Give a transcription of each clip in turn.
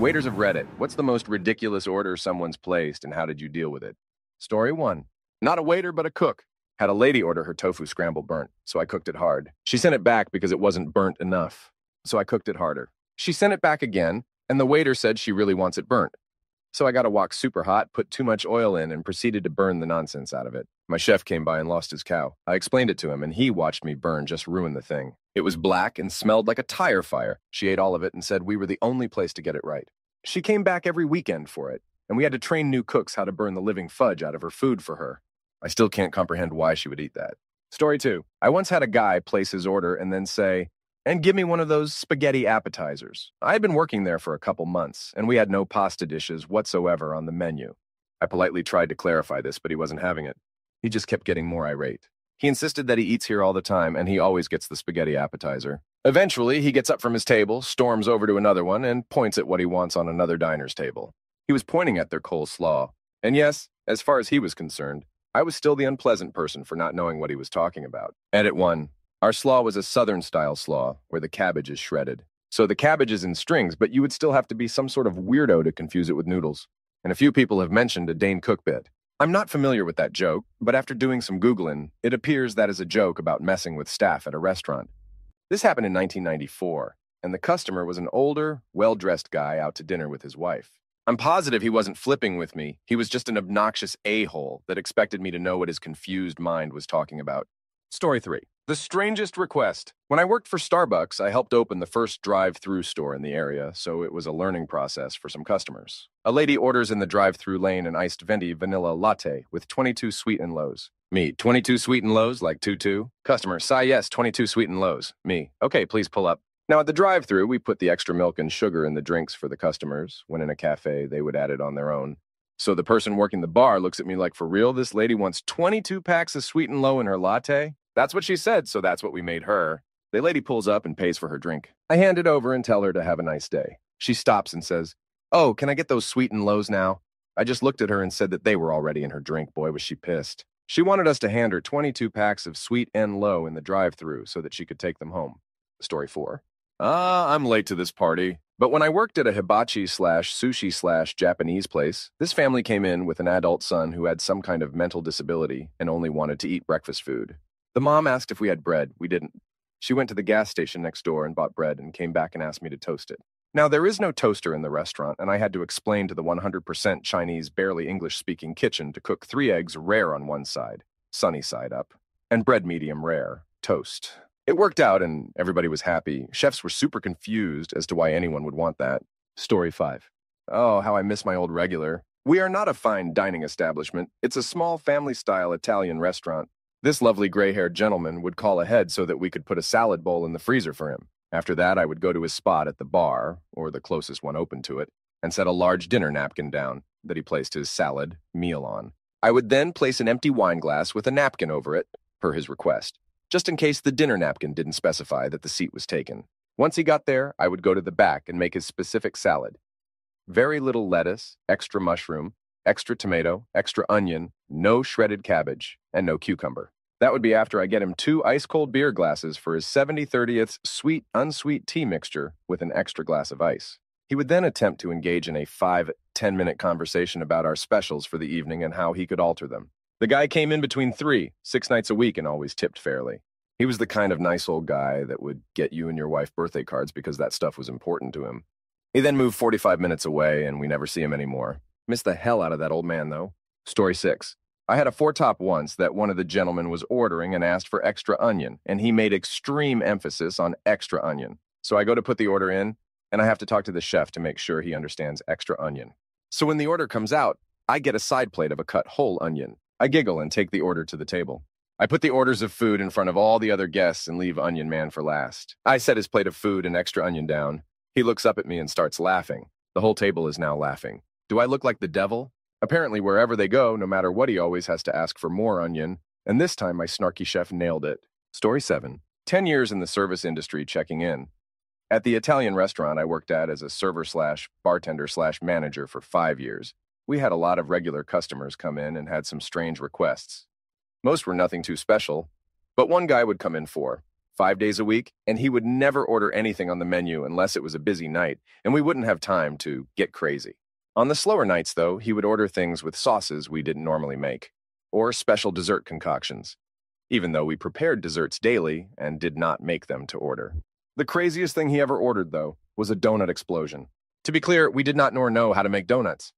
Waiters of Reddit. What's the most ridiculous order someone's placed, and how did you deal with it? Story one. Not a waiter, but a cook. Had a lady order her tofu scramble burnt, so I cooked it hard. She sent it back because it wasn't burnt enough, so I cooked it harder. She sent it back again, and the waiter said she really wants it burnt. So I got a wok super hot, put too much oil in, and proceeded to burn the nonsense out of it. My chef came by and lost his cow. I explained it to him, and he watched me burn just ruin the thing. It was black and smelled like a tire fire. She ate all of it and said we were the only place to get it right. She came back every weekend for it, and we had to train new cooks how to burn the living fudge out of her food for her. I still can't comprehend why she would eat that. Story two. I once had a guy place his order and then say, and give me one of those spaghetti appetizers. I had been working there for a couple months, and we had no pasta dishes whatsoever on the menu. I politely tried to clarify this, but he wasn't having it. He just kept getting more irate. He insisted that he eats here all the time, and he always gets the spaghetti appetizer. Eventually, he gets up from his table, storms over to another one, and points at what he wants on another diner's table. He was pointing at their coleslaw. And yes, as far as he was concerned, I was still the unpleasant person for not knowing what he was talking about. Edit 1. Our slaw was a southern style slaw, where the cabbage is shredded. So the cabbage is in strings, but you would still have to be some sort of weirdo to confuse it with noodles. And a few people have mentioned a Dane Cook bit. I'm not familiar with that joke, but after doing some Googling, it appears that is a joke about messing with staff at a restaurant. This happened in 1994, and the customer was an older, well dressed guy out to dinner with his wife. I'm positive he wasn't flipping with me. He was just an obnoxious a hole that expected me to know what his confused mind was talking about. Story 3 The strangest request. When I worked for Starbucks, I helped open the first drive through store in the area, so it was a learning process for some customers. A lady orders in the drive through lane an iced venti vanilla latte with 22 sweet and lows. Me, 22 sweet and lows, like 2 2. Customer, sigh yes, 22 sweet and lows. Me, okay, please pull up. Now, at the drive through, we put the extra milk and sugar in the drinks for the customers. When in a cafe, they would add it on their own. So the person working the bar looks at me like, for real, this lady wants 22 packs of sweet and low in her latte? That's what she said, so that's what we made her. The lady pulls up and pays for her drink. I hand it over and tell her to have a nice day. She stops and says, Oh, can I get those sweet and lows now? I just looked at her and said that they were already in her drink. Boy, was she pissed. She wanted us to hand her 22 packs of sweet and low in the drive through so that she could take them home. Story 4. Ah, I'm late to this party. But when I worked at a hibachi slash sushi slash Japanese place, this family came in with an adult son who had some kind of mental disability and only wanted to eat breakfast food. The mom asked if we had bread. We didn't. She went to the gas station next door and bought bread and came back and asked me to toast it. Now, there is no toaster in the restaurant, and I had to explain to the 100% Chinese, barely English speaking kitchen to cook three eggs rare on one side, sunny side up, and bread medium rare, toast. It worked out, and everybody was happy. Chefs were super confused as to why anyone would want that. Story 5. Oh, how I miss my old regular. We are not a fine dining establishment. It's a small family style Italian restaurant. This lovely gray haired gentleman would call ahead so that we could put a salad bowl in the freezer for him. After that, I would go to his spot at the bar, or the closest one open to it, and set a large dinner napkin down that he placed his salad, meal on. I would then place an empty wine glass with a napkin over it, per his request, just in case the dinner napkin didn't specify that the seat was taken. Once he got there, I would go to the back and make his specific salad. Very little lettuce, extra mushroom, extra tomato, extra onion, no shredded cabbage, and no cucumber. That would be after I get him two ice cold beer glasses for his 70 30th sweet, unsweet tea mixture with an extra glass of ice. He would then attempt to engage in a five, ten minute conversation about our specials for the evening and how he could alter them. The guy came in between three, six nights a week, and always tipped fairly. He was the kind of nice old guy that would get you and your wife birthday cards because that stuff was important to him. He then moved 45 minutes away, and we never see him anymore. Missed the hell out of that old man, though. Story 6. I had a four top once that one of the gentlemen was ordering and asked for extra onion, and he made extreme emphasis on extra onion. So I go to put the order in, and I have to talk to the chef to make sure he understands extra onion. So when the order comes out, I get a side plate of a cut whole onion. I giggle and take the order to the table. I put the orders of food in front of all the other guests and leave Onion Man for last. I set his plate of food and extra onion down. He looks up at me and starts laughing. The whole table is now laughing. Do I look like the devil? Apparently, wherever they go, no matter what, he always has to ask for more onion, and this time my snarky chef nailed it. Story 7. 10 years in the service industry checking in. At the Italian restaurant I worked at as a server slash bartender slash manager for five years, we had a lot of regular customers come in and had some strange requests. Most were nothing too special, but one guy would come in for five days a week, and he would never order anything on the menu unless it was a busy night, and we wouldn't have time to get crazy. On the slower nights, though, he would order things with sauces we didn't normally make, or special dessert concoctions, even though we prepared desserts daily and did not make them to order. The craziest thing he ever ordered, though, was a donut explosion. To be clear, we did not nor know how to make donuts.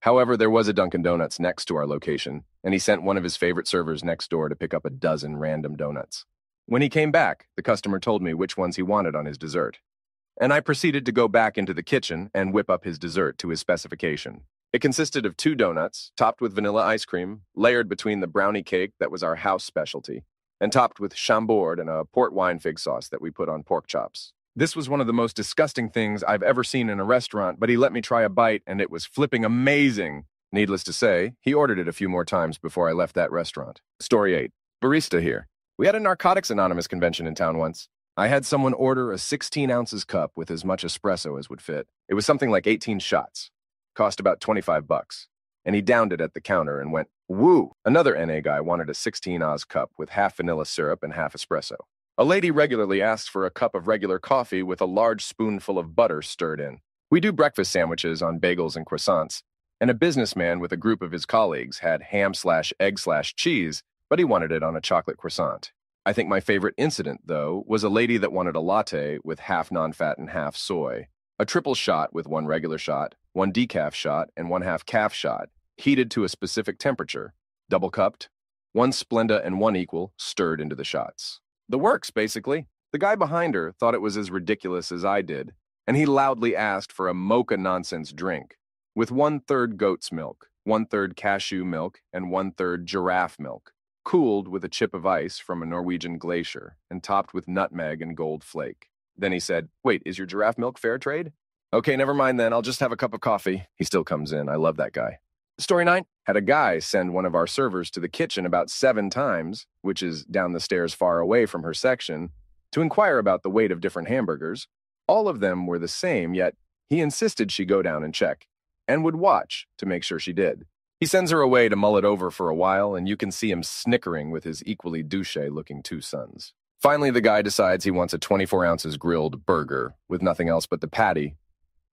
However, there was a Dunkin' Donuts next to our location, and he sent one of his favorite servers next door to pick up a dozen random donuts. When he came back, the customer told me which ones he wanted on his dessert. And I proceeded to go back into the kitchen and whip up his dessert to his specification. It consisted of two donuts, topped with vanilla ice cream, layered between the brownie cake that was our house specialty, and topped with chambord and a port wine fig sauce that we put on pork chops. This was one of the most disgusting things I've ever seen in a restaurant, but he let me try a bite and it was flipping amazing. Needless to say, he ordered it a few more times before I left that restaurant. Story 8. Barista here. We had a Narcotics Anonymous convention in town once. I had someone order a 16 ounces cup with as much espresso as would fit. It was something like 18 shots. Cost about 25 bucks. And he downed it at the counter and went, woo! Another NA guy wanted a 16 Oz cup with half vanilla syrup and half espresso. A lady regularly asks for a cup of regular coffee with a large spoonful of butter stirred in. We do breakfast sandwiches on bagels and croissants, and a businessman with a group of his colleagues had ham slash egg slash cheese, but he wanted it on a chocolate croissant. I think my favorite incident, though, was a lady that wanted a latte with half non fat and half soy, a triple shot with one regular shot, one decaf shot, and one half caf shot, heated to a specific temperature, double cupped, one Splenda and one equal stirred into the shots. The works, basically. The guy behind her thought it was as ridiculous as I did, and he loudly asked for a mocha nonsense drink with one third goat's milk, one third cashew milk, and one third giraffe milk, cooled with a chip of ice from a Norwegian glacier and topped with nutmeg and gold flake. Then he said, Wait, is your giraffe milk fair trade? Okay, never mind then. I'll just have a cup of coffee. He still comes in. I love that guy. Story nine had a guy send one of our servers to the kitchen about seven times, which is down the stairs far away from her section, to inquire about the weight of different hamburgers. All of them were the same, yet he insisted she go down and check, and would watch to make sure she did. He sends her away to mull it over for a while, and you can see him snickering with his equally douche looking two sons. Finally, the guy decides he wants a 24 ounces grilled burger with nothing else but the patty,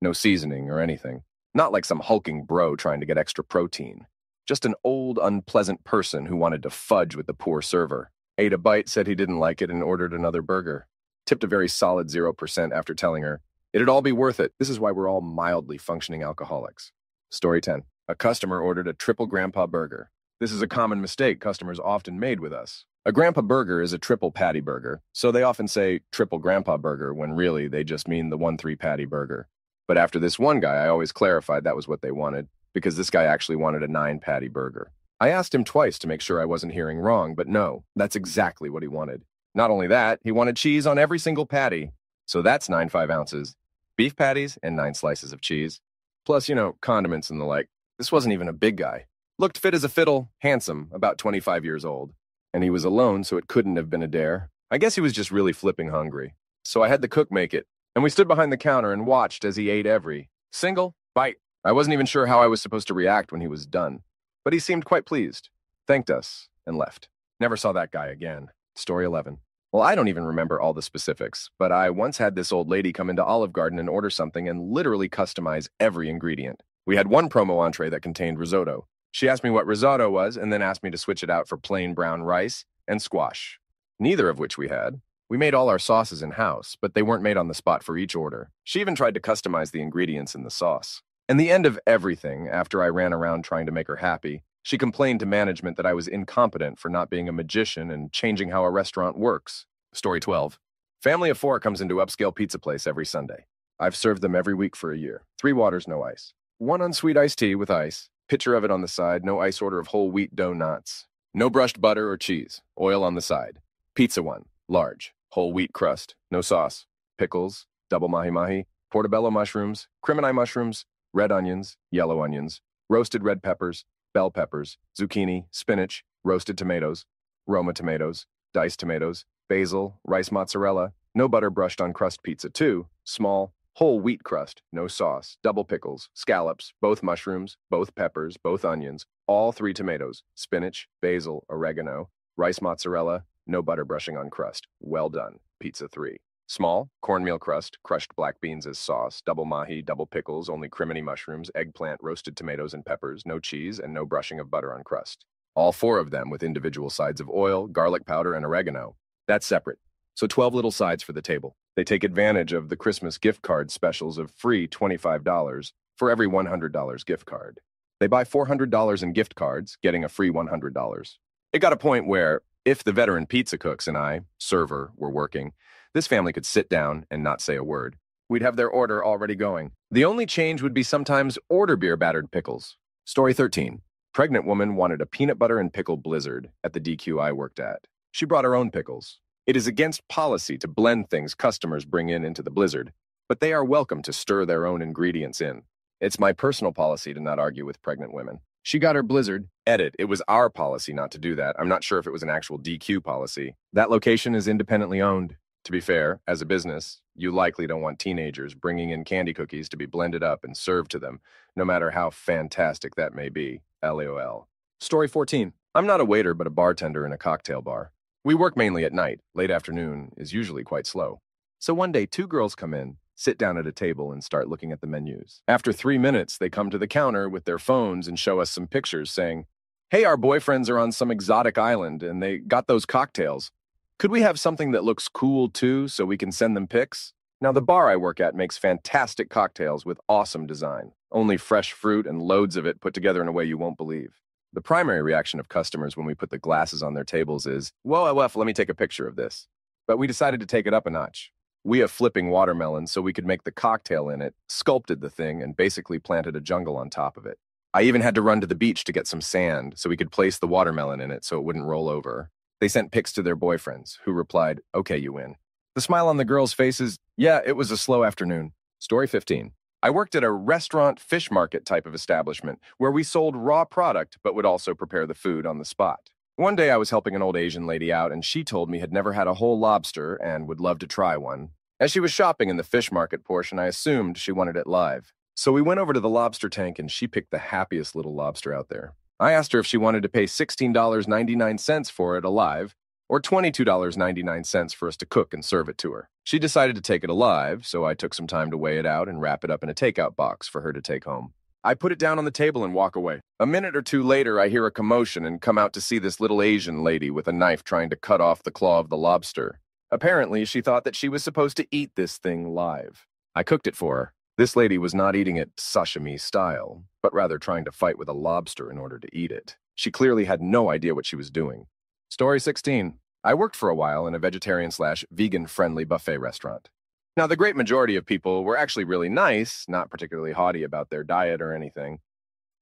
no seasoning or anything. Not like some hulking bro trying to get extra protein. Just an old, unpleasant person who wanted to fudge with the poor server. Ate a bite, said he didn't like it, and ordered another burger. Tipped a very solid 0% after telling her, It'd all be worth it. This is why we're all mildly functioning alcoholics. Story 10. A customer ordered a triple grandpa burger. This is a common mistake customers often made with us. A grandpa burger is a triple patty burger, so they often say triple grandpa burger when really they just mean the 1 3 patty burger. But after this one guy, I always clarified that was what they wanted, because this guy actually wanted a nine patty burger. I asked him twice to make sure I wasn't hearing wrong, but no, that's exactly what he wanted. Not only that, he wanted cheese on every single patty. So that's nine five ounces, beef patties, and nine slices of cheese. Plus, you know, condiments and the like. This wasn't even a big guy. Looked fit as a fiddle, handsome, about 25 years old. And he was alone, so it couldn't have been a dare. I guess he was just really flipping hungry. So I had the cook make it, and we stood behind the counter and watched as he ate every single bite. I wasn't even sure how I was supposed to react when he was done, but he seemed quite pleased, thanked us, and left. Never saw that guy again. Story 11. Well, I don't even remember all the specifics, but I once had this old lady come into Olive Garden and order something and literally customize every ingredient. We had one promo entree that contained risotto. She asked me what risotto was and then asked me to switch it out for plain brown rice and squash, neither of which we had. We made all our sauces in house, but they weren't made on the spot for each order. She even tried to customize the ingredients in the sauce. And the end of everything, after I ran around trying to make her happy, she complained to management that I was incompetent for not being a magician and changing how a restaurant works. Story 12. Family of four comes into upscale pizza place every Sunday. I've served them every week for a year. Three waters, no ice. One unsweet iced tea with ice. Pitcher of it on the side. No ice order of whole wheat dough knots. No brushed butter or cheese. Oil on the side. Pizza one. Large whole wheat crust, no sauce, pickles, double mahi mahi, portobello mushrooms, crimini mushrooms, red onions, yellow onions, roasted red peppers, bell peppers, zucchini, spinach, roasted tomatoes, Roma tomatoes, diced tomatoes, basil, rice mozzarella, no butter brushed on crust pizza, two, small, whole wheat crust, no sauce, double pickles, scallops, both mushrooms, both peppers, both onions, all three tomatoes, spinach, basil, oregano, rice mozzarella, no butter brushing on crust. Well done. Pizza 3. Small, cornmeal crust, crushed black beans as sauce, double mahi, double pickles, only crimini mushrooms, eggplant, roasted tomatoes and peppers, no cheese, and no brushing of butter on crust. All four of them with individual sides of oil, garlic powder, and oregano. That's separate. So 12 little sides for the table. They take advantage of the Christmas gift card specials of free $25 for every $100 gift card. They buy $400 in gift cards, getting a free $100. It got a point where, if the veteran pizza cooks and I, server, were working, this family could sit down and not say a word. We'd have their order already going. The only change would be sometimes order beer battered pickles. Story 13. Pregnant woman wanted a peanut butter and pickle blizzard at the DQ I worked at. She brought her own pickles. It is against policy to blend things customers bring in into the blizzard, but they are welcome to stir their own ingredients in. It's my personal policy to not argue with pregnant women. She got her blizzard. Edit. It was our policy not to do that. I'm not sure if it was an actual DQ policy. That location is independently owned. To be fair, as a business, you likely don't want teenagers bringing in candy cookies to be blended up and served to them, no matter how fantastic that may be. LOL. Story 14. I'm not a waiter, but a bartender in a cocktail bar. We work mainly at night. Late afternoon is usually quite slow. So one day, two girls come in, sit down at a table, and start looking at the menus. After three minutes, they come to the counter with their phones and show us some pictures saying, Hey, our boyfriends are on some exotic island and they got those cocktails. Could we have something that looks cool too so we can send them pics? Now, the bar I work at makes fantastic cocktails with awesome design, only fresh fruit and loads of it put together in a way you won't believe. The primary reaction of customers when we put the glasses on their tables is, Whoa, WF, let me take a picture of this. But we decided to take it up a notch. We have flipping watermelon so we could make the cocktail in it, sculpted the thing, and basically planted a jungle on top of it. I even had to run to the beach to get some sand so we could place the watermelon in it so it wouldn't roll over. They sent pics to their boyfriends, who replied, Okay, you win. The smile on the girls' faces, yeah, it was a slow afternoon. Story 15. I worked at a restaurant fish market type of establishment where we sold raw product but would also prepare the food on the spot. One day I was helping an old Asian lady out and she told me had never had a whole lobster and would love to try one. As she was shopping in the fish market portion, I assumed she wanted it live. So we went over to the lobster tank and she picked the happiest little lobster out there. I asked her if she wanted to pay $16.99 for it alive or $22.99 for us to cook and serve it to her. She decided to take it alive, so I took some time to weigh it out and wrap it up in a takeout box for her to take home. I put it down on the table and walk away. A minute or two later, I hear a commotion and come out to see this little Asian lady with a knife trying to cut off the claw of the lobster. Apparently, she thought that she was supposed to eat this thing live. I cooked it for her. This lady was not eating it sashimi style, but rather trying to fight with a lobster in order to eat it. She clearly had no idea what she was doing. Story 16. I worked for a while in a vegetarian slash vegan friendly buffet restaurant. Now, the great majority of people were actually really nice, not particularly haughty about their diet or anything,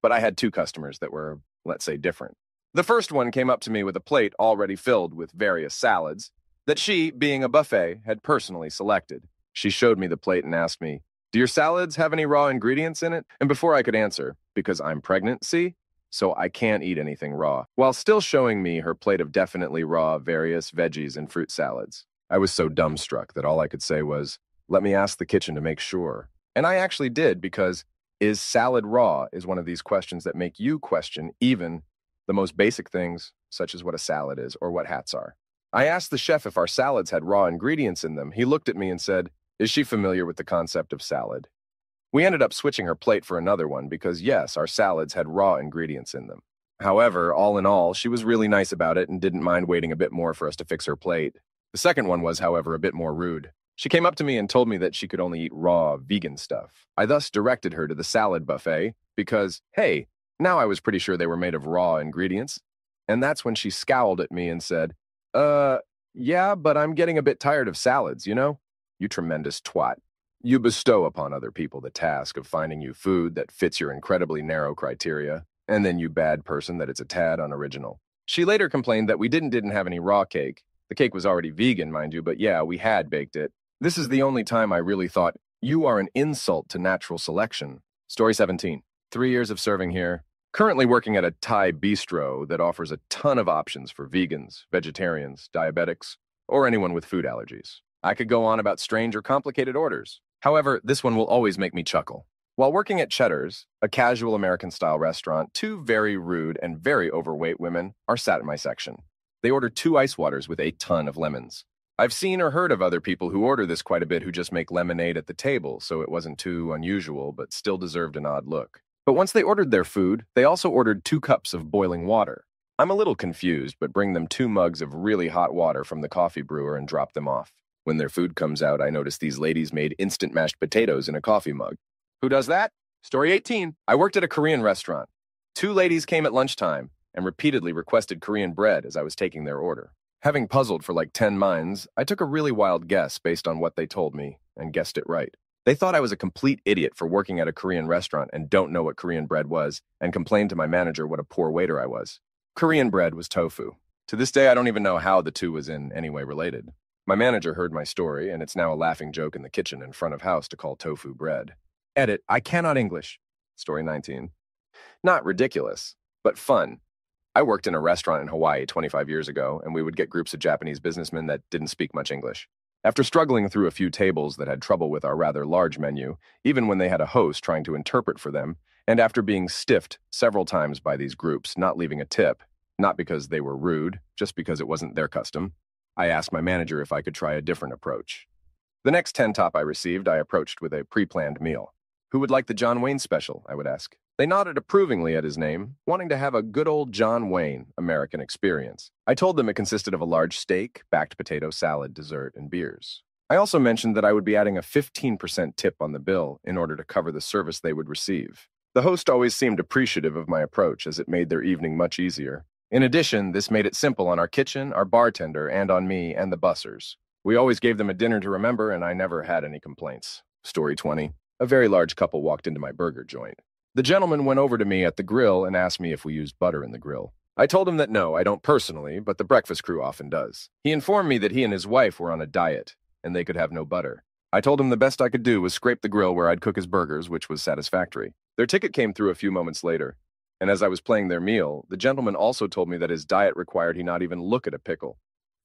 but I had two customers that were, let's say, different. The first one came up to me with a plate already filled with various salads that she, being a buffet, had personally selected. She showed me the plate and asked me, do your salads have any raw ingredients in it? And before I could answer, because I'm pregnant, see? So I can't eat anything raw, while still showing me her plate of definitely raw various veggies and fruit salads. I was so dumbstruck that all I could say was, let me ask the kitchen to make sure. And I actually did because is salad raw is one of these questions that make you question even the most basic things, such as what a salad is or what hats are. I asked the chef if our salads had raw ingredients in them. He looked at me and said, is she familiar with the concept of salad? We ended up switching her plate for another one because, yes, our salads had raw ingredients in them. However, all in all, she was really nice about it and didn't mind waiting a bit more for us to fix her plate. The second one was, however, a bit more rude. She came up to me and told me that she could only eat raw, vegan stuff. I thus directed her to the salad buffet because, hey, now I was pretty sure they were made of raw ingredients. And that's when she scowled at me and said, Uh, yeah, but I'm getting a bit tired of salads, you know? You tremendous twat. You bestow upon other people the task of finding you food that fits your incredibly narrow criteria, and then you bad person that it's a tad unoriginal. She later complained that we didn't didn't have any raw cake. The cake was already vegan, mind you, but yeah, we had baked it. This is the only time I really thought, you are an insult to natural selection. Story 17. Three years of serving here. Currently working at a Thai bistro that offers a ton of options for vegans, vegetarians, diabetics, or anyone with food allergies. I could go on about strange or complicated orders. However, this one will always make me chuckle. While working at Cheddar's, a casual American style restaurant, two very rude and very overweight women are sat in my section. They order two ice waters with a ton of lemons. I've seen or heard of other people who order this quite a bit who just make lemonade at the table, so it wasn't too unusual, but still deserved an odd look. But once they ordered their food, they also ordered two cups of boiling water. I'm a little confused, but bring them two mugs of really hot water from the coffee brewer and drop them off. When their food comes out, I notice these ladies made instant mashed potatoes in a coffee mug. Who does that? Story 18. I worked at a Korean restaurant. Two ladies came at lunchtime and repeatedly requested Korean bread as I was taking their order. Having puzzled for like 10 minds, I took a really wild guess based on what they told me and guessed it right. They thought I was a complete idiot for working at a Korean restaurant and don't know what Korean bread was, and complained to my manager what a poor waiter I was. Korean bread was tofu. To this day, I don't even know how the two was in any way related. My manager heard my story, and it's now a laughing joke in the kitchen in front of house to call tofu bread. Edit, I cannot English. Story 19. Not ridiculous, but fun. I worked in a restaurant in Hawaii 25 years ago, and we would get groups of Japanese businessmen that didn't speak much English. After struggling through a few tables that had trouble with our rather large menu, even when they had a host trying to interpret for them, and after being stiffed several times by these groups, not leaving a tip, not because they were rude, just because it wasn't their custom, I asked my manager if I could try a different approach. The next 10 top I received, I approached with a pre planned meal. Who would like the John Wayne special? I would ask. They nodded approvingly at his name, wanting to have a good old John Wayne American experience. I told them it consisted of a large steak, backed potato salad, dessert, and beers. I also mentioned that I would be adding a 15% tip on the bill in order to cover the service they would receive. The host always seemed appreciative of my approach as it made their evening much easier. In addition, this made it simple on our kitchen, our bartender, and on me and the bussers. We always gave them a dinner to remember, and I never had any complaints. Story 20. A very large couple walked into my burger joint. The gentleman went over to me at the grill and asked me if we used butter in the grill. I told him that no, I don't personally, but the breakfast crew often does. He informed me that he and his wife were on a diet, and they could have no butter. I told him the best I could do was scrape the grill where I'd cook his burgers, which was satisfactory. Their ticket came through a few moments later, and as I was playing their meal, the gentleman also told me that his diet required he not even look at a pickle.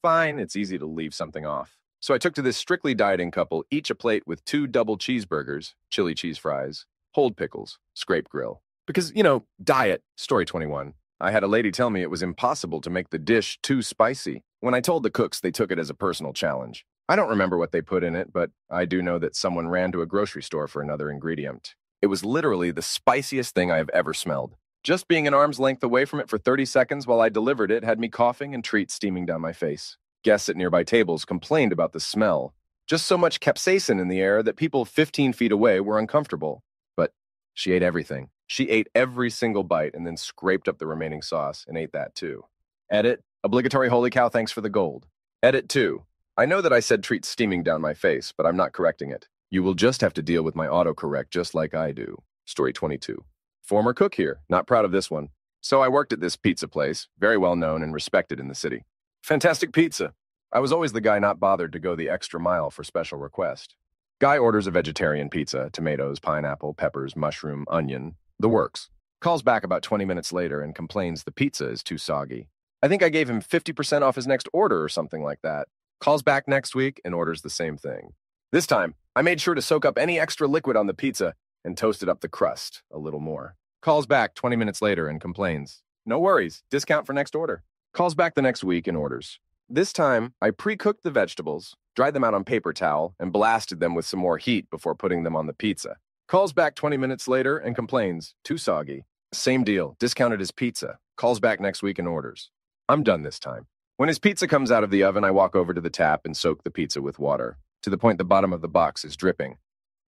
Fine, it's easy to leave something off. So I took to this strictly dieting couple each a plate with two double cheeseburgers, chili cheese fries, hold pickles, scrape grill. Because, you know, diet, story 21. I had a lady tell me it was impossible to make the dish too spicy. When I told the cooks, they took it as a personal challenge. I don't remember what they put in it, but I do know that someone ran to a grocery store for another ingredient. It was literally the spiciest thing I have ever smelled. Just being an arm's length away from it for 30 seconds while I delivered it had me coughing and treats steaming down my face. Guests at nearby tables complained about the smell. Just so much capsaicin in the air that people 15 feet away were uncomfortable. But she ate everything. She ate every single bite and then scraped up the remaining sauce and ate that too. Edit, obligatory holy cow, thanks for the gold. Edit 2. I know that I said treat steaming down my face, but I'm not correcting it. You will just have to deal with my autocorrect just like I do. Story 22. Former cook here, not proud of this one. So I worked at this pizza place, very well known and respected in the city. Fantastic pizza. I was always the guy not bothered to go the extra mile for special request. Guy orders a vegetarian pizza, tomatoes, pineapple, peppers, mushroom, onion, the works. Calls back about 20 minutes later and complains the pizza is too soggy. I think I gave him 50% off his next order or something like that. Calls back next week and orders the same thing. This time, I made sure to soak up any extra liquid on the pizza and toasted up the crust a little more. Calls back 20 minutes later and complains. No worries, discount for next order. Calls back the next week and orders. This time, I pre cooked the vegetables, dried them out on paper towel, and blasted them with some more heat before putting them on the pizza. Calls back 20 minutes later and complains, too soggy. Same deal, discounted his pizza. Calls back next week and orders. I'm done this time. When his pizza comes out of the oven, I walk over to the tap and soak the pizza with water, to the point the bottom of the box is dripping.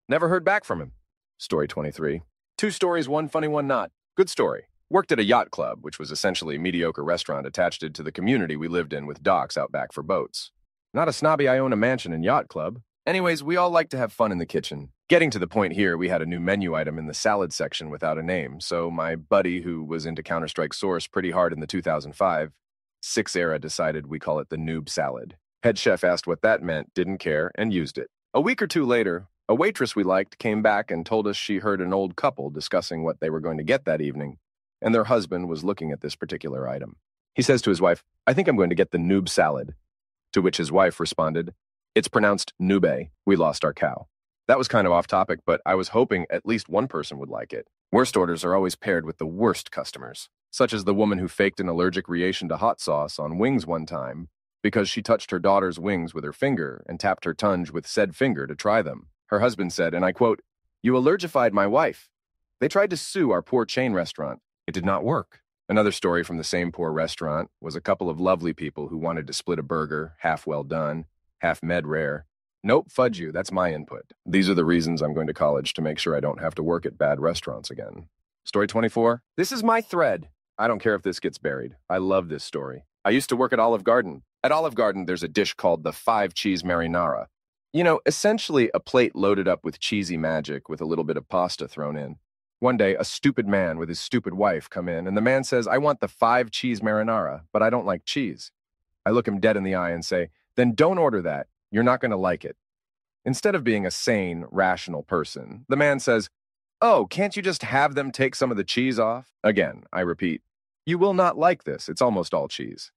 Never heard back from him. Story 23. Two stories, one funny, one not. Good story. Worked at a yacht club, which was essentially a mediocre restaurant attached to the community we lived in with docks out back for boats. Not a snobby, I own a mansion and yacht club. Anyways, we all like to have fun in the kitchen. Getting to the point here, we had a new menu item in the salad section without a name, so my buddy, who was into Counter Strike Source pretty hard in the 2005 six era, decided we call it the noob salad. Head chef asked what that meant, didn't care, and used it. A week or two later, a waitress we liked came back and told us she heard an old couple discussing what they were going to get that evening, and their husband was looking at this particular item. He says to his wife, I think I'm going to get the noob salad. To which his wife responded, It's pronounced Nube. We lost our cow. That was kind of off topic, but I was hoping at least one person would like it. Worst orders are always paired with the worst customers. such as the woman who faked an allergic reaction to hot sauce on wings one time because she touched her daughter's wings with her finger and tapped her tongue with said finger to try them. Her husband said, and I quote, You allergified my wife. They tried to sue our poor chain restaurant. It did not work. Another story from the same poor restaurant was a couple of lovely people who wanted to split a burger, half well done, half med rare. Nope, fudge you, that's my input. These are the reasons I'm going to college to make sure I don't have to work at bad restaurants again. Story 24. This is my thread. I don't care if this gets buried. I love this story. I used to work at Olive Garden. At Olive Garden, there's a dish called the five cheese marinara. You know, essentially a plate loaded up with cheesy magic with a little bit of pasta thrown in. One day, a stupid man with his stupid wife come in, and the man says, I want the five cheese marinara, but I don't like cheese. I look him dead in the eye and say, Then don't order that. You're not going to like it. Instead of being a sane, rational person, the man says, Oh, can't you just have them take some of the cheese off? Again, I repeat, you will not like this. It's almost all cheese.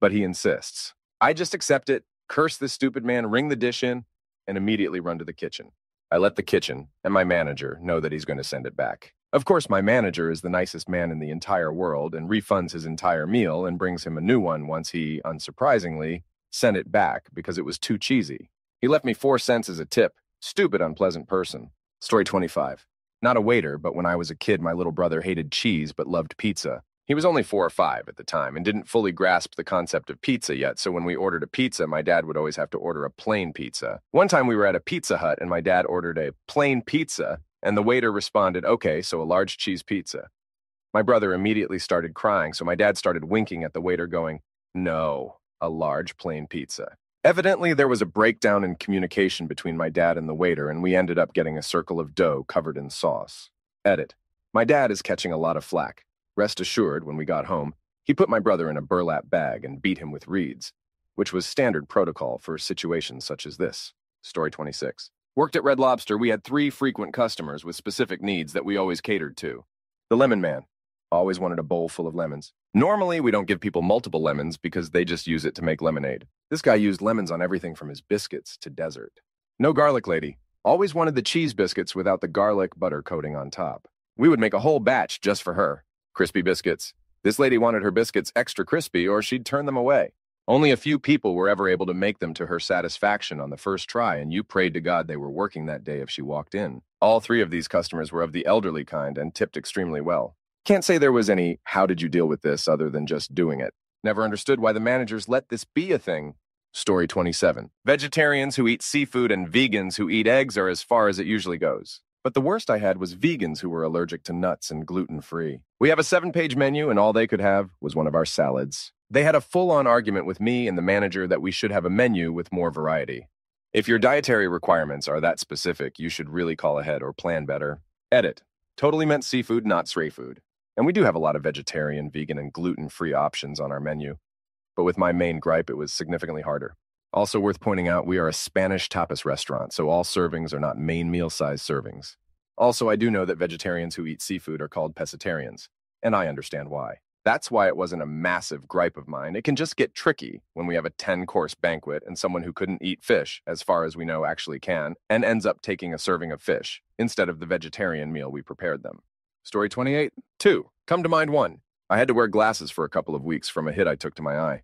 But he insists. I just accept it, curse this stupid man, ring the dish in, and immediately run to the kitchen. I let the kitchen and my manager know that he's going to send it back. Of course, my manager is the nicest man in the entire world and refunds his entire meal and brings him a new one once he, unsurprisingly, sent it back because it was too cheesy. He left me four cents as a tip. Stupid, unpleasant person. Story 25. Not a waiter, but when I was a kid, my little brother hated cheese but loved pizza. He was only four or five at the time and didn't fully grasp the concept of pizza yet, so when we ordered a pizza, my dad would always have to order a plain pizza. One time we were at a Pizza Hut and my dad ordered a plain pizza, and the waiter responded, okay, so a large cheese pizza. My brother immediately started crying, so my dad started winking at the waiter, going, no, a large plain pizza. Evidently, there was a breakdown in communication between my dad and the waiter, and we ended up getting a circle of dough covered in sauce. Edit. My dad is catching a lot of flack. Rest assured, when we got home, he put my brother in a burlap bag and beat him with reeds, which was standard protocol for situations such as this. Story 26. Worked at Red Lobster, we had three frequent customers with specific needs that we always catered to. The lemon man. Always wanted a bowl full of lemons. Normally, we don't give people multiple lemons because they just use it to make lemonade. This guy used lemons on everything from his biscuits to dessert. No garlic lady. Always wanted the cheese biscuits without the garlic butter coating on top. We would make a whole batch just for her. Crispy biscuits. This lady wanted her biscuits extra crispy or she'd turn them away. Only a few people were ever able to make them to her satisfaction on the first try, and you prayed to God they were working that day if she walked in. All three of these customers were of the elderly kind and tipped extremely well. Can't say there was any, how did you deal with this, other than just doing it. Never understood why the managers let this be a thing. Story 27. Vegetarians who eat seafood and vegans who eat eggs are as far as it usually goes. But the worst I had was vegans who were allergic to nuts and gluten free. We have a seven page menu, and all they could have was one of our salads. They had a full on argument with me and the manager that we should have a menu with more variety. If your dietary requirements are that specific, you should really call ahead or plan better. Edit. Totally meant seafood, not stray food. And we do have a lot of vegetarian, vegan, and gluten free options on our menu. But with my main gripe, it was significantly harder. Also worth pointing out, we are a Spanish tapas restaurant, so all servings are not main meal size servings. Also, I do know that vegetarians who eat seafood are called pescatarians, and I understand why. That's why it wasn't a massive gripe of mine. It can just get tricky when we have a 10 course banquet and someone who couldn't eat fish, as far as we know actually can, and ends up taking a serving of fish instead of the vegetarian meal we prepared them. Story 28. 2. Come to mind 1. I had to wear glasses for a couple of weeks from a hit I took to my eye.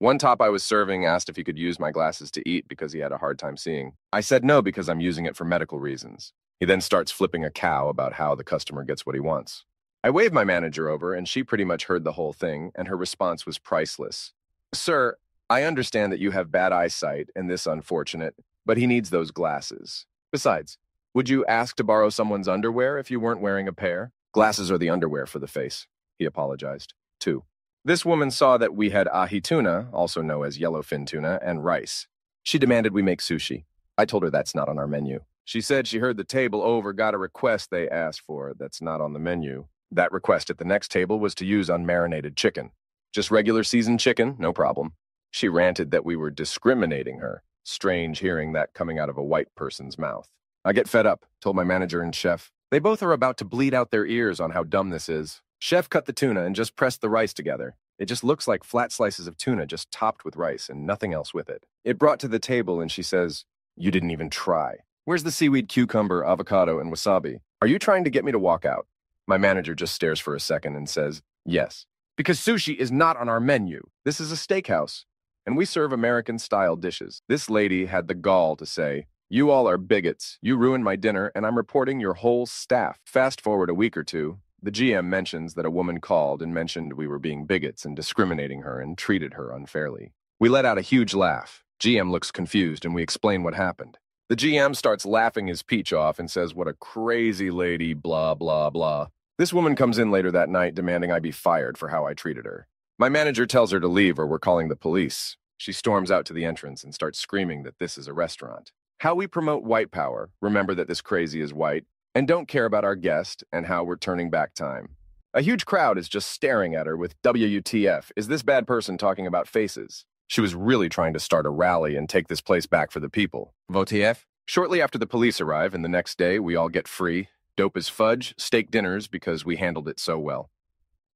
One top I was serving asked if he could use my glasses to eat because he had a hard time seeing. I said no because I'm using it for medical reasons. He then starts flipping a cow about how the customer gets what he wants. I waved my manager over, and she pretty much heard the whole thing, and her response was priceless. Sir, I understand that you have bad eyesight and this unfortunate, but he needs those glasses. Besides, would you ask to borrow someone's underwear if you weren't wearing a pair? Glasses are the underwear for the face, he apologized. 2. This woman saw that we had ahi tuna, also known as yellowfin tuna, and rice. She demanded we make sushi. I told her that's not on our menu. She said she heard the table over got a request they asked for that's not on the menu. That request at the next table was to use unmarinated chicken. Just regular seasoned chicken, no problem. She ranted that we were discriminating her. Strange hearing that coming out of a white person's mouth. I get fed up, told my manager and chef. They both are about to bleed out their ears on how dumb this is. Chef cut the tuna and just pressed the rice together. It just looks like flat slices of tuna just topped with rice and nothing else with it. It brought to the table and she says, You didn't even try. Where's the seaweed, cucumber, avocado, and wasabi? Are you trying to get me to walk out? My manager just stares for a second and says, Yes. Because sushi is not on our menu. This is a steakhouse, and we serve American style dishes. This lady had the gall to say, You all are bigots. You ruined my dinner, and I'm reporting your whole staff. Fast forward a week or two, the GM mentions that a woman called and mentioned we were being bigots and discriminating her and treated her unfairly. We let out a huge laugh. GM looks confused, and we explain what happened. The GM starts laughing his peach off and says, What a crazy lady, blah, blah, blah. This woman comes in later that night demanding I be fired for how I treated her. My manager tells her to leave or we're calling the police. She storms out to the entrance and starts screaming that this is a restaurant. How we promote white power, remember that this crazy is white, and don't care about our guest and how we're turning back time. A huge crowd is just staring at her with WUTF. Is this bad person talking about faces? She was really trying to start a rally and take this place back for the people. VOTF? Shortly after the police arrive and the next day we all get free, Dope as fudge, steak dinners because we handled it so well.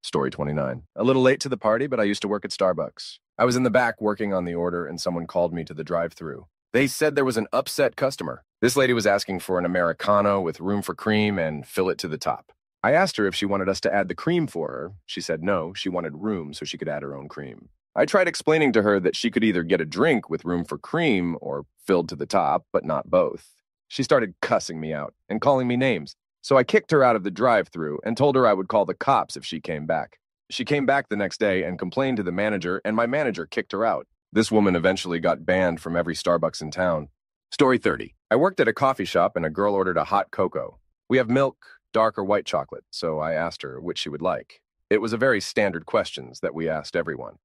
Story 29. A little late to the party, but I used to work at Starbucks. I was in the back working on the order, and someone called me to the drive through. They said there was an upset customer. This lady was asking for an Americano with room for cream and fill it to the top. I asked her if she wanted us to add the cream for her. She said no, she wanted room so she could add her own cream. I tried explaining to her that she could either get a drink with room for cream or filled to the top, but not both. She started cussing me out and calling me names. So I kicked her out of the drive through and told her I would call the cops if she came back. She came back the next day and complained to the manager, and my manager kicked her out. This woman eventually got banned from every Starbucks in town. Story 30. I worked at a coffee shop and a girl ordered a hot cocoa. We have milk, dark or white chocolate, so I asked her which she would like. It was a very standard questions that we asked everyone.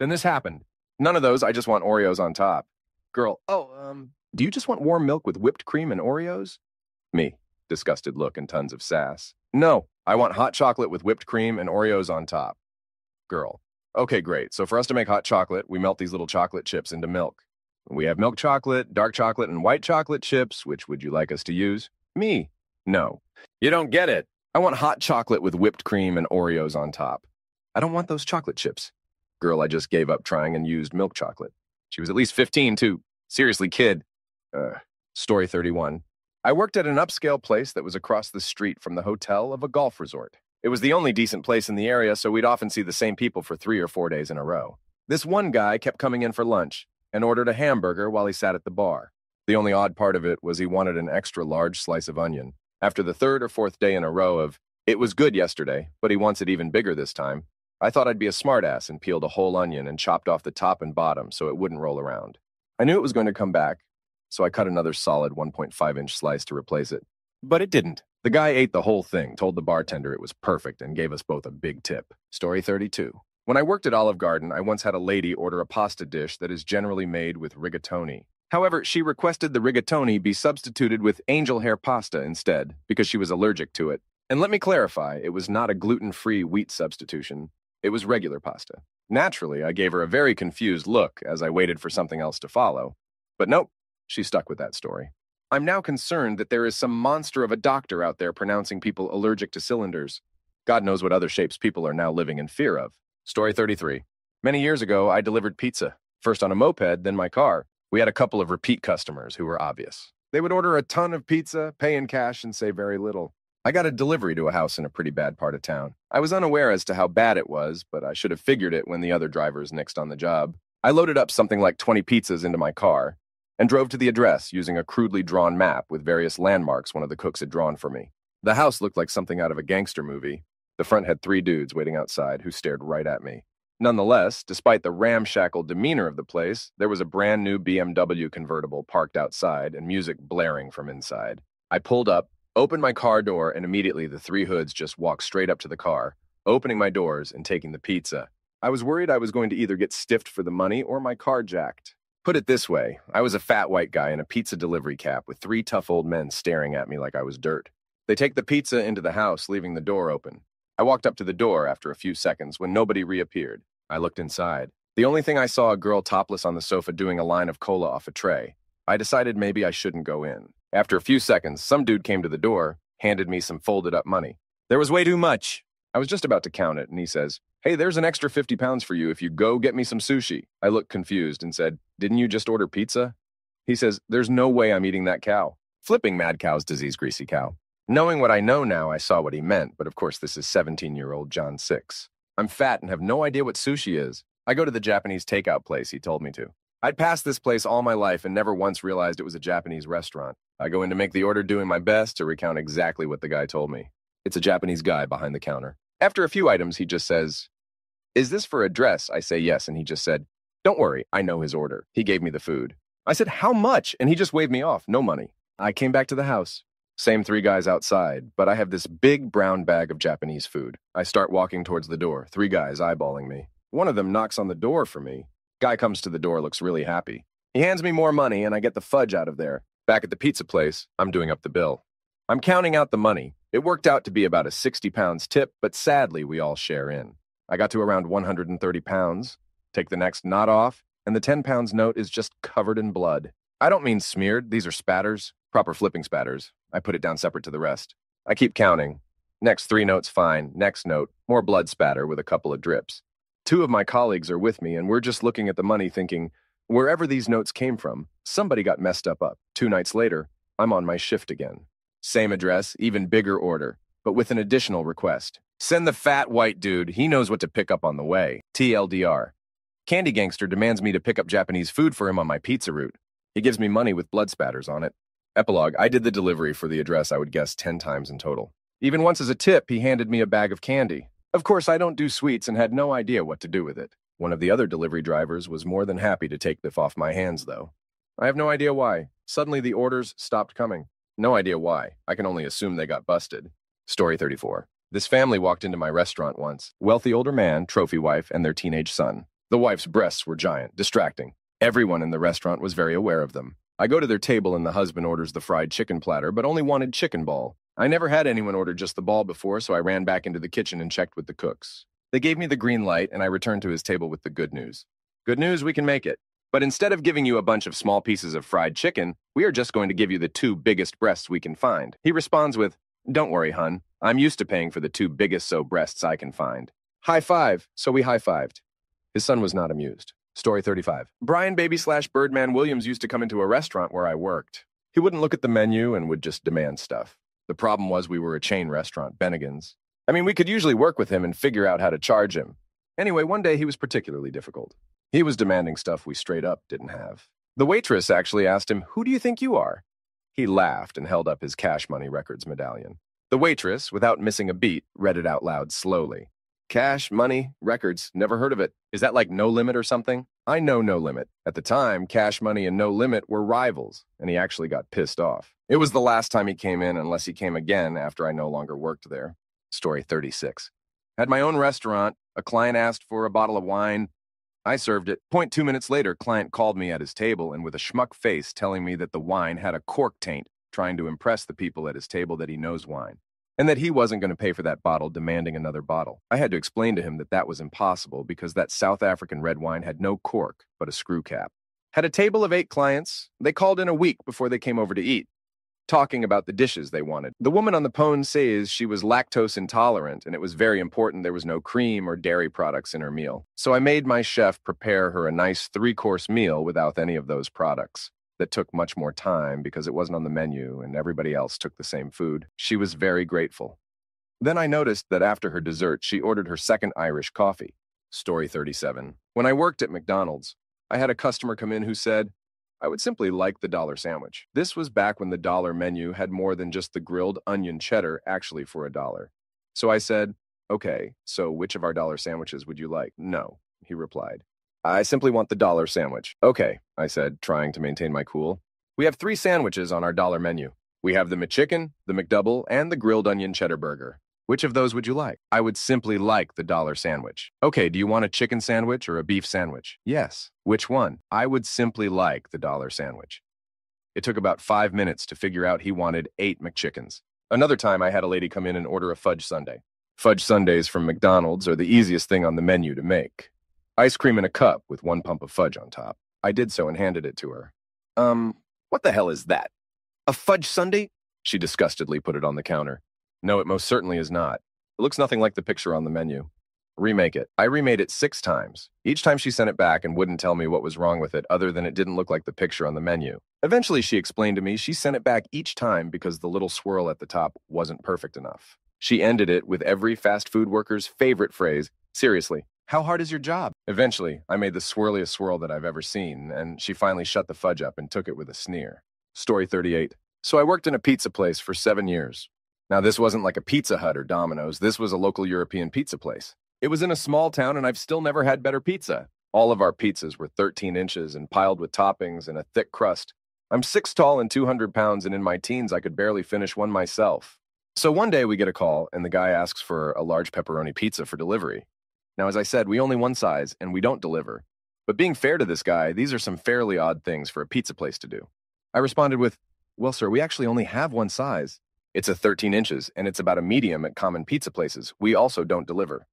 Then this happened. None of those, I just want Oreos on top. Girl, oh, um, do you just want warm milk with whipped cream and Oreos? Me disgusted look and tons of sass. No, I want hot chocolate with whipped cream and Oreos on top. Girl. Okay, great. So for us to make hot chocolate, we melt these little chocolate chips into milk. We have milk chocolate, dark chocolate, and white chocolate chips. Which would you like us to use? Me. No. You don't get it. I want hot chocolate with whipped cream and Oreos on top. I don't want those chocolate chips. Girl, I just gave up trying and used milk chocolate. She was at least 15, too. Seriously, kid. Uh, story 31. I worked at an upscale place that was across the street from the hotel of a golf resort. It was the only decent place in the area, so we'd often see the same people for three or four days in a row. This one guy kept coming in for lunch and ordered a hamburger while he sat at the bar. The only odd part of it was he wanted an extra large slice of onion. After the third or fourth day in a row of, it was good yesterday, but he wants it even bigger this time, I thought I'd be a smartass and peeled a whole onion and chopped off the top and bottom so it wouldn't roll around. I knew it was going to come back, so I cut another solid 1.5 inch slice to replace it. But it didn't. The guy ate the whole thing, told the bartender it was perfect, and gave us both a big tip. Story 32. When I worked at Olive Garden, I once had a lady order a pasta dish that is generally made with rigatoni. However, she requested the rigatoni be substituted with angel hair pasta instead, because she was allergic to it. And let me clarify, it was not a gluten free wheat substitution, it was regular pasta. Naturally, I gave her a very confused look as I waited for something else to follow. But nope, she stuck with that story. I'm now concerned that there is some monster of a doctor out there pronouncing people allergic to cylinders. God knows what other shapes people are now living in fear of. Story 33. Many years ago, I delivered pizza. First on a moped, then my car. We had a couple of repeat customers who were obvious. They would order a ton of pizza, pay in cash, and say very little. I got a delivery to a house in a pretty bad part of town. I was unaware as to how bad it was, but I should have figured it when the other drivers nixed on the job. I loaded up something like 20 pizzas into my car, and drove to the address using a crudely drawn map with various landmarks one of the cooks had drawn for me. The house looked like something out of a gangster movie. The front had three dudes waiting outside who stared right at me. Nonetheless, despite the ramshackle demeanor of the place, there was a brand new BMW convertible parked outside and music blaring from inside. I pulled up, opened my car door, and immediately the three hoods just walked straight up to the car, opening my doors and taking the pizza. I was worried I was going to either get stiffed for the money or my car jacked. Put it this way I was a fat white guy in a pizza delivery cap with three tough old men staring at me like I was dirt. They take the pizza into the house, leaving the door open. I walked up to the door after a few seconds when nobody reappeared. I looked inside. The only thing I saw a girl topless on the sofa doing a line of cola off a tray. I decided maybe I shouldn't go in. After a few seconds, some dude came to the door, handed me some folded up money. There was way too much. I was just about to count it, and he says, Hey, there's an extra 50 pounds for you if you go get me some sushi. I looked confused and said, Didn't you just order pizza? He says, There's no way I'm eating that cow. Flipping mad cow's disease, greasy cow. Knowing what I know now, I saw what he meant, but of course, this is 17 year old John Six. I'm fat and have no idea what sushi is. I go to the Japanese takeout place he told me to. I'd passed this place all my life and never once realized it was a Japanese restaurant. I go in to make the order doing my best to recount exactly what the guy told me. It's a Japanese guy behind the counter. After a few items, he just says, Is this for a dress? I say yes, and he just said, Don't worry, I know his order. He gave me the food. I said, How much? And he just waved me off, no money. I came back to the house. Same three guys outside, but I have this big brown bag of Japanese food. I start walking towards the door, three guys eyeballing me. One of them knocks on the door for me. Guy comes to the door, looks really happy. He hands me more money, and I get the fudge out of there. Back at the pizza place, I'm doing up the bill. I'm counting out the money. It worked out to be about a 60 pounds tip, but sadly, we all share in. I got to around 130 pounds, take the next knot off, and the 10 pounds note is just covered in blood. I don't mean smeared, these are spatters, proper flipping spatters. I put it down separate to the rest. I keep counting. Next three notes fine, next note, more blood spatter with a couple of drips. Two of my colleagues are with me, and we're just looking at the money thinking, wherever these notes came from, somebody got messed up up. Two nights later, I'm on my shift again. Same address, even bigger order, but with an additional request. Send the fat white dude, he knows what to pick up on the way. TLDR. Candy Gangster demands me to pick up Japanese food for him on my pizza route. He gives me money with blood spatters on it. Epilogue I did the delivery for the address, I would guess, 10 times in total. Even once as a tip, he handed me a bag of candy. Of course, I don't do sweets and had no idea what to do with it. One of the other delivery drivers was more than happy to take this off my hands, though. I have no idea why. Suddenly, the orders stopped coming. No idea why. I can only assume they got busted. Story 34. This family walked into my restaurant once. Wealthy older man, trophy wife, and their teenage son. The wife's breasts were giant, distracting. Everyone in the restaurant was very aware of them. I go to their table and the husband orders the fried chicken platter, but only wanted chicken ball. I never had anyone order just the ball before, so I ran back into the kitchen and checked with the cooks. They gave me the green light, and I returned to his table with the good news. Good news, we can make it. But instead of giving you a bunch of small pieces of fried chicken, we are just going to give you the two biggest breasts we can find. He responds with, Don't worry, hun. I'm used to paying for the two biggest so breasts I can find. High five. So we high fived. His son was not amused. Story 35. Bryan Baby slash Birdman Williams used to come into a restaurant where I worked. He wouldn't look at the menu and would just demand stuff. The problem was we were a chain restaurant, Bennigan's. I mean, we could usually work with him and figure out how to charge him. Anyway, one day he was particularly difficult. He was demanding stuff we straight up didn't have. The waitress actually asked him, Who do you think you are? He laughed and held up his cash money records medallion. The waitress, without missing a beat, read it out loud slowly. Cash, money, records, never heard of it. Is that like No Limit or something? I know No Limit. At the time, Cash Money and No Limit were rivals, and he actually got pissed off. It was the last time he came in, unless he came again after I no longer worked there. Story 36. Had my own restaurant. A client asked for a bottle of wine. I served it. Point two minutes later, client called me at his table and with a schmuck face telling me that the wine had a cork taint, trying to impress the people at his table that he knows wine and that he wasn't going to pay for that bottle, demanding another bottle. I had to explain to him that that was impossible because that South African red wine had no cork, but a screw cap. Had a table of eight clients. They called in a week before they came over to eat, talking about the dishes they wanted. The woman on the phone says she was lactose intolerant, and it was very important there was no cream or dairy products in her meal. So I made my chef prepare her a nice three course meal without any of those products that took much more time because it wasn't on the menu and everybody else took the same food. She was very grateful. Then I noticed that after her dessert, she ordered her second Irish coffee. Story 37. When I worked at McDonald's, I had a customer come in who said, I would simply like the dollar sandwich. This was back when the dollar menu had more than just the grilled onion cheddar actually for a dollar. So I said, Okay, so which of our dollar sandwiches would you like? No, he replied. I simply want the dollar sandwich. Okay, I said, trying to maintain my cool. We have three sandwiches on our dollar menu. We have the McChicken, the McDouble, and the grilled onion cheddar burger. Which of those would you like? I would simply like the dollar sandwich. Okay, do you want a chicken sandwich or a beef sandwich? Yes. Which one? I would simply like the dollar sandwich. It took about five minutes to figure out he wanted eight McChickens. Another time, I had a lady come in and order a fudge sundae. Fudge sundaes from McDonald's are the easiest thing on the menu to make. Ice cream in a cup with one pump of fudge on top. I did so and handed it to her. Um, what the hell is that? A fudge sundae? She disgustedly put it on the counter. No, it most certainly is not. It looks nothing like the picture on the menu. Remake it. I remade it six times. Each time she sent it back and wouldn't tell me what was wrong with it other than it didn't look like the picture on the menu. Eventually, she explained to me she sent it back each time because the little swirl at the top wasn't perfect enough. She ended it with every fast food worker's favorite phrase Seriously, how hard is your job? Eventually, I made the swirliest swirl that I've ever seen, and she finally shut the fudge up and took it with a sneer. Story 38. So I worked in a pizza place for seven years. Now, this wasn't like a Pizza Hut or Domino's. This was a local European pizza place. It was in a small town, and I've still never had better pizza. All of our pizzas were 13 inches and piled with toppings and a thick crust. I'm six tall and 200 pounds, and in my teens, I could barely finish one myself. So one day we get a call, and the guy asks for a large pepperoni pizza for delivery. Now, as I said, we only one size, and we don't deliver. But being fair to this guy, these are some fairly odd things for a pizza place to do. I responded with, Well, sir, we actually only have one size. It's a 13 inches, and it's about a medium at common pizza places. We also don't deliver.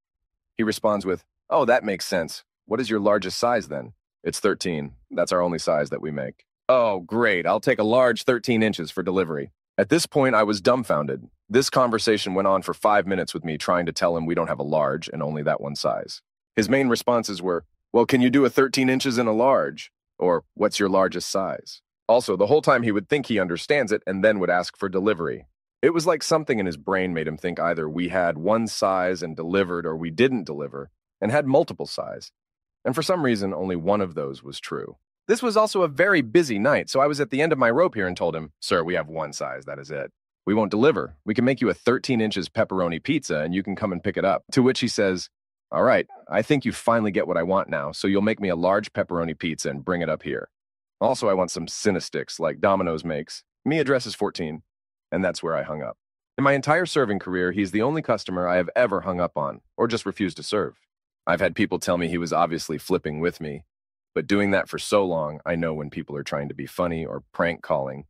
He responds with, Oh, that makes sense. What is your largest size then? It's 13. That's our only size that we make. Oh, great. I'll take a large 13 inches for delivery. At this point, I was dumbfounded. This conversation went on for five minutes with me trying to tell him we don't have a large and only that one size. His main responses were, Well, can you do a 13 inches in a large? Or, What's your largest size? Also, the whole time he would think he understands it and then would ask for delivery. It was like something in his brain made him think either we had one size and delivered or we didn't deliver and had multiple size. And for some reason, only one of those was true. This was also a very busy night, so I was at the end of my rope here and told him, Sir, we have one size, that is it. We won't deliver. We can make you a 13 inches pepperoni pizza and you can come and pick it up. To which he says, All right, I think you finally get what I want now, so you'll make me a large pepperoni pizza and bring it up here. Also, I want some Cinna Stix like Domino's makes. Me address is 14, and that's where I hung up. In my entire serving career, he's the only customer I have ever hung up on or just refused to serve. I've had people tell me he was obviously flipping with me, but doing that for so long, I know when people are trying to be funny or prank calling.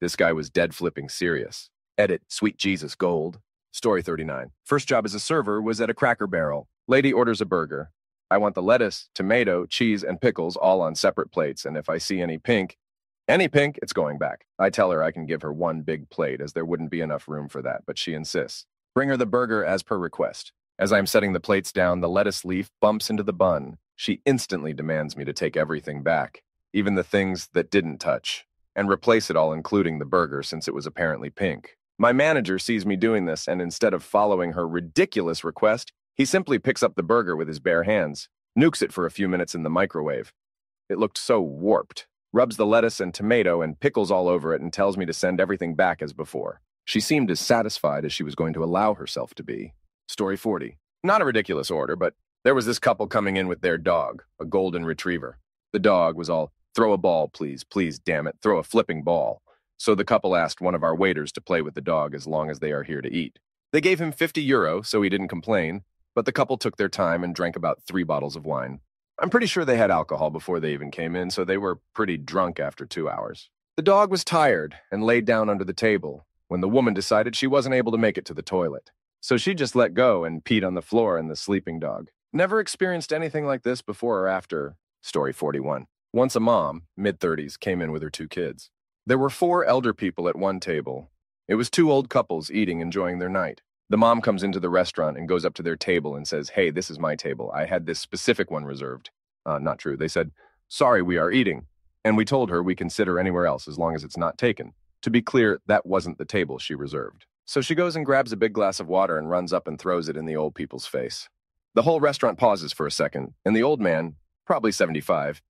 This guy was dead flipping serious. Edit, Sweet Jesus Gold. Story 39. First job as a server was at a cracker barrel. Lady orders a burger. I want the lettuce, tomato, cheese, and pickles all on separate plates, and if I see any pink, any pink, it's going back. I tell her I can give her one big plate, as there wouldn't be enough room for that, but she insists. Bring her the burger as per request. As I am setting the plates down, the lettuce leaf bumps into the bun. She instantly demands me to take everything back, even the things that didn't touch, and replace it all, including the burger, since it was apparently pink. My manager sees me doing this, and instead of following her ridiculous request, he simply picks up the burger with his bare hands, nukes it for a few minutes in the microwave. It looked so warped, rubs the lettuce and tomato and pickles all over it, and tells me to send everything back as before. She seemed as satisfied as she was going to allow herself to be. Story 40. Not a ridiculous order, but there was this couple coming in with their dog, a golden retriever. The dog was all, throw a ball, please, please, damn it, throw a flipping ball. So the couple asked one of our waiters to play with the dog as long as they are here to eat. They gave him 50 euro, so he didn't complain, but the couple took their time and drank about three bottles of wine. I'm pretty sure they had alcohol before they even came in, so they were pretty drunk after two hours. The dog was tired and laid down under the table when the woman decided she wasn't able to make it to the toilet. So she just let go and peed on the floor and the sleeping dog. Never experienced anything like this before or after. Story 41. Once a mom, mid 30s, came in with her two kids. There were four elder people at one table. It was two old couples eating, enjoying their night. The mom comes into the restaurant and goes up to their table and says, Hey, this is my table. I had this specific one reserved. Uh, not true. They said, Sorry, we are eating. And we told her we can consider anywhere else as long as it's not taken. To be clear, that wasn't the table she reserved. So she goes and grabs a big glass of water and runs up and throws it in the old people's face. The whole restaurant pauses for a second, and the old man, probably 75,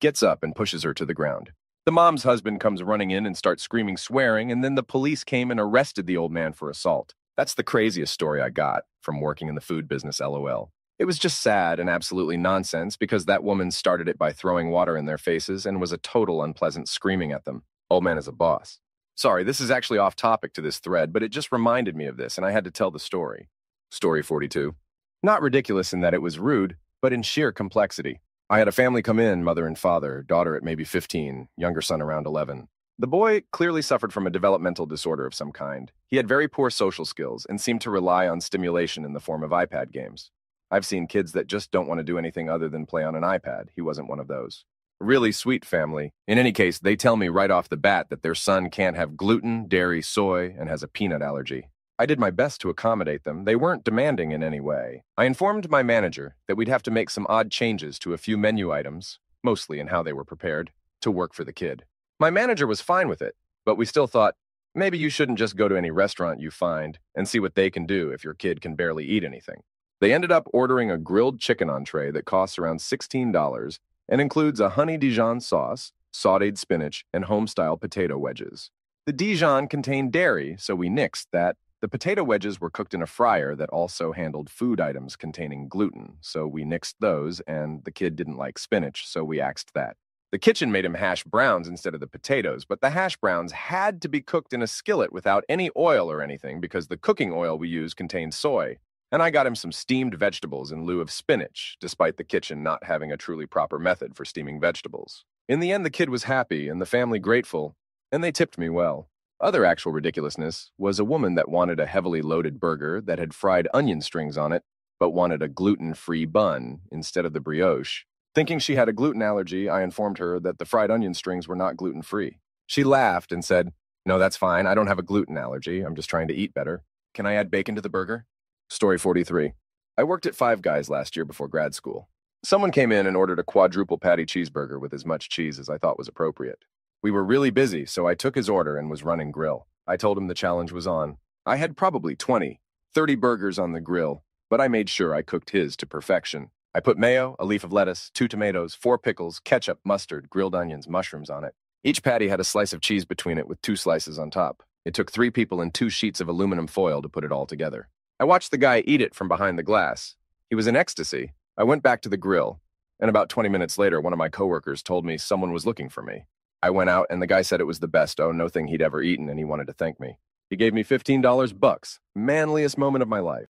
gets up and pushes her to the ground. The mom's husband comes running in and starts screaming, swearing, and then the police came and arrested the old man for assault. That's the craziest story I got from working in the food business, lol. It was just sad and absolutely nonsense because that woman started it by throwing water in their faces and was a total unpleasant screaming at them. Old man is a boss. Sorry, this is actually off topic to this thread, but it just reminded me of this, and I had to tell the story. Story 42. Not ridiculous in that it was rude, but in sheer complexity. I had a family come in, mother and father, daughter at maybe 15, younger son around 11. The boy clearly suffered from a developmental disorder of some kind. He had very poor social skills and seemed to rely on stimulation in the form of iPad games. I've seen kids that just don't want to do anything other than play on an iPad. He wasn't one of those really sweet family. In any case, they tell me right off the bat that their son can't have gluten, dairy, soy, and has a peanut allergy. I did my best to accommodate them. They weren't demanding in any way. I informed my manager that we'd have to make some odd changes to a few menu items, mostly in how they were prepared, to work for the kid. My manager was fine with it, but we still thought, maybe you shouldn't just go to any restaurant you find and see what they can do if your kid can barely eat anything. They ended up ordering a grilled chicken entree that costs around $16 and includes a honey Dijon sauce, sauteed spinach, and home-style potato wedges. The Dijon contained dairy, so we nixed that. The potato wedges were cooked in a fryer that also handled food items containing gluten, so we nixed those, and the kid didn't like spinach, so we axed that. The kitchen made him hash browns instead of the potatoes, but the hash browns had to be cooked in a skillet without any oil or anything because the cooking oil we used contained soy. And I got him some steamed vegetables in lieu of spinach, despite the kitchen not having a truly proper method for steaming vegetables. In the end, the kid was happy and the family grateful, and they tipped me well. Other actual ridiculousness was a woman that wanted a heavily loaded burger that had fried onion strings on it, but wanted a gluten free bun instead of the brioche. Thinking she had a gluten allergy, I informed her that the fried onion strings were not gluten free. She laughed and said, No, that's fine. I don't have a gluten allergy. I'm just trying to eat better. Can I add bacon to the burger? Story 43. I worked at Five Guys last year before grad school. Someone came in and ordered a quadruple patty cheeseburger with as much cheese as I thought was appropriate. We were really busy, so I took his order and was running grill. I told him the challenge was on. I had probably 20, 30 burgers on the grill, but I made sure I cooked his to perfection. I put mayo, a leaf of lettuce, two tomatoes, four pickles, ketchup, mustard, grilled onions, mushrooms on it. Each patty had a slice of cheese between it with two slices on top. It took three people and two sheets of aluminum foil to put it all together. I watched the guy eat it from behind the glass. He was in ecstasy. I went back to the grill, and about 20 minutes later, one of my coworkers told me someone was looking for me. I went out, and the guy said it was the best oh no thing he'd ever eaten, and he wanted to thank me. He gave me $15 bucks. Manliest moment of my life.